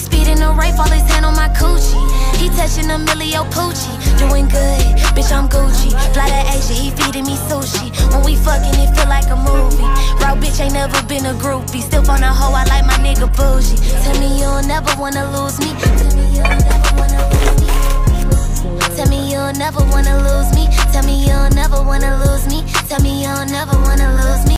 He speeding a rifle, his hand on my coochie. He touching a millio Pucci. Doing good, bitch, I'm Gucci. Fly to Asia, he feeding me sushi. When we fucking, it feel like a movie. Raw bitch ain't never been a groupie. Still on a hoe, I like my nigga bougie. Tell me you'll never wanna lose me. Tell me you'll never wanna lose me. Tell me you'll never wanna lose me. Tell me you'll